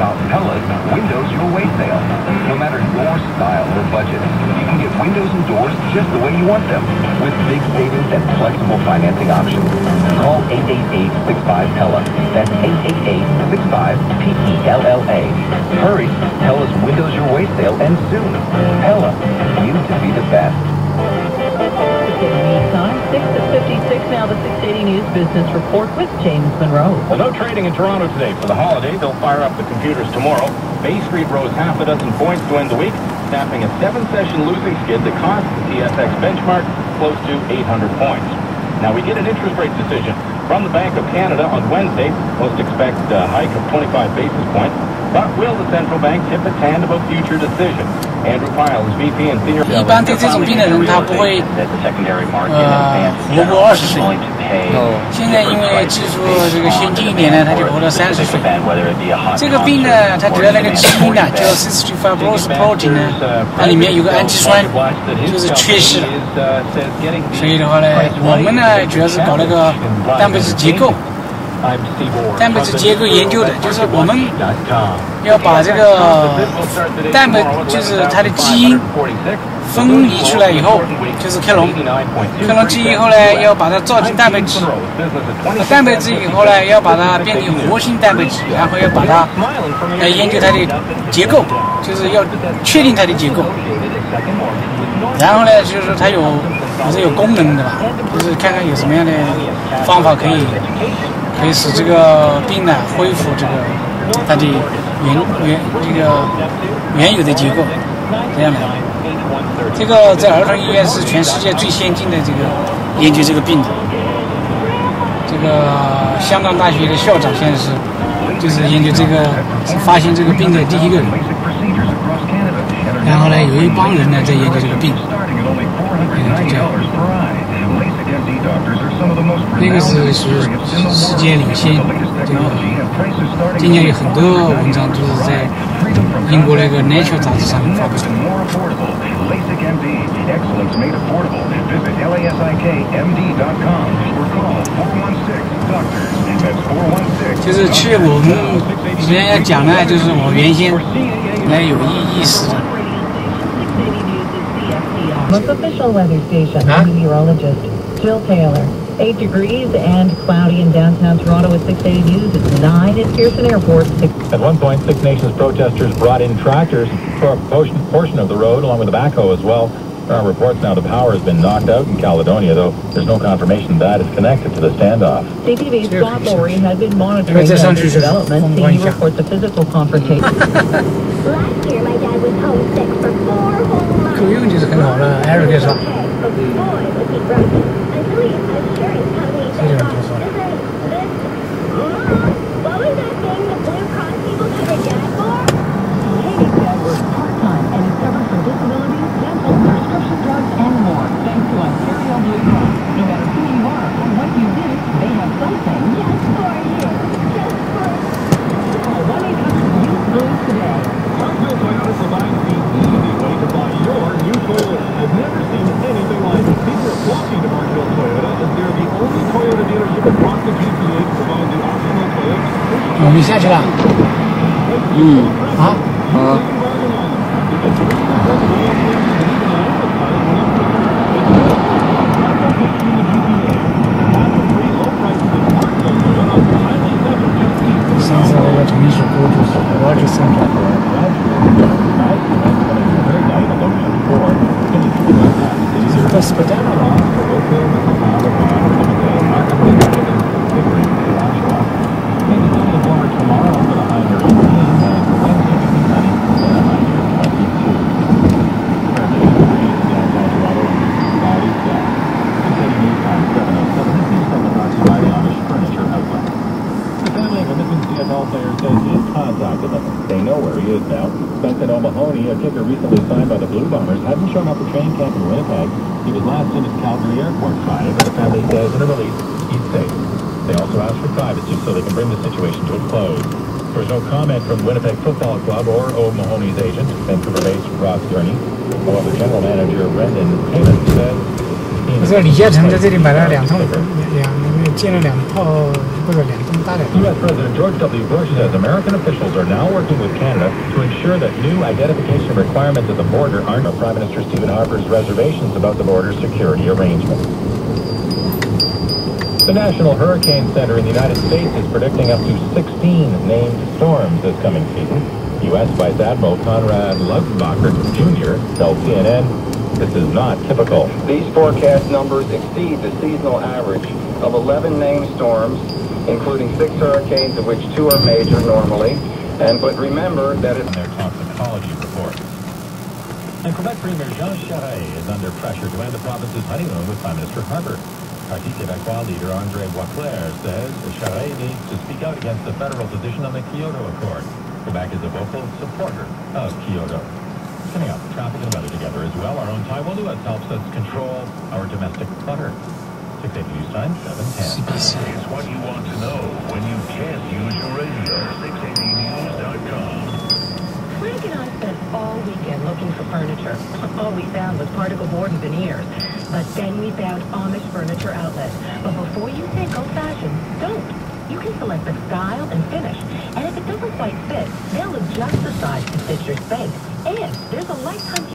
about Windows Your Way sale. No matter your style or budget, you can get windows and doors just the way you want them, with big savings and flexible financing options. Call 888-65-PELLA. That's 888-65-P-E-L-L-A. Hurry, Pella's Windows Your Way sale ends soon. Pella, you to be the best. Time 6 to 56 now, the 680 News Business Report with James Monroe. Well, no trading in Toronto today. For the holiday, they'll fire up the computers tomorrow. Bay Street rose half a dozen points to end the week, snapping a seven-session losing skid that cost the TSX benchmark close to 800 points. Now, we get an interest rate decision from the Bank of Canada on Wednesday. Most expect a hike of 25 basis points. But will the central bank tip its hand about future decisions? Andrew Pyle is VP and senior. 一般对这种病的人，他不会 that the secondary market 呃 advance 活过二十 is 岁。 willing to pay 现在因为技术这个先进一点呢，他就活到三十岁。 whether it be a hot 这个病呢，它得了那个基因呢，叫 cystic fibrosis protein 呢，它里面有个氨基酸，就是缺失了。所以的话呢，我们呢主要是搞那个蛋白质结构， 蛋白质结构研究的，就是我们要把这个蛋白，就是它的基因分离出来以后，就是克隆，克隆基因以后呢，要把它造成蛋白质，蛋白质以后呢，要把它变成活性蛋白质，然后要把它来研究它的结构，就是要确定它的结构。然后呢，就是它有还是有功能的吧，就是看看有什么样的方法可以可以使这个病呢恢复这个它的原原这个原有的结构，这样的。这个在儿童医院是全世界最先进的这个研究这个病的。这个香港大学的校长现在是就是研究这个是发现这个病的第一个人。然后呢，有一帮人呢在研究这个病。那个是是是世界领先，对吧？今年有很多文章都是在英国那个《Nature》杂志上发表的。就是去我们首先要讲呢，就是我原先那有意意思。啊。Official weather station, meteorologist Jill Taylor. 8 degrees and cloudy in downtown Toronto with 680 News. It's 9 at Pearson Airport. At one point, Six Nations protesters brought in tractors for a portion, portion of the road, along with a backhoe as well. There are reports now the power has been knocked out in Caledonia, though there's no confirmation that is connected to the standoff. CTV's Scott Lowry had been monitoring Because the there's development. some- He reports a physical confrontation. Last year, my dad was homesick for four whole months curious how 我们下去了。嗯。啊。上次那个同事给我就是我就送的。这是不带了。 Philadelphia kicker recently signed by the Blue Bombers hasn't shown up at training camp in Winnipeg. He was last seen at Calgary Airport Friday, but the family says in a release he's safe. They also asked for privacy so they can bring the situation to a close. There's no comment from Winnipeg Football Club or O'Mahony's agent, Vancouver-based Ross Gurney. However, General Manager Brendan Taman said... 这里下层的这里买了两套两 U.S. President George W. Bush says American officials are now working with Canada to ensure that new identification requirements at the border aren't on Prime Minister Stephen Harper's reservations about the border security arrangements. The National Hurricane Center in the United States is predicting up to 16 named storms this coming season. U.S. Vice Admiral Conrad Lautenbacher Jr. tells CNN, this is not typical. These forecast numbers exceed the seasonal average of 11 named storms, including six hurricanes, of which two are major normally. And but remember that it's their toxicology report. And Quebec Premier Jean Charest is under pressure to end the province's honeymoon with Prime Minister Harper. Parti Québécois leader André Boisclair says Charest needs to speak out against the federal position on the Kyoto Accord. Quebec is a vocal supporter of Kyoto. Coming up, traffic and weather together as well. Our own Taiwan Lewis helps us control our domestic clutter. 6 8 News Time, 710. CBC。It's what you want to know when you can't use your radio. 680news.com. Frank and I spent all weekend looking for furniture. All we found was particle board and veneers. But then we found Amish Furniture Outlet. But before you think old-fashioned, don't. You can select the style and finish. And if it doesn't quite fit, they'll adjust the size to fit your space.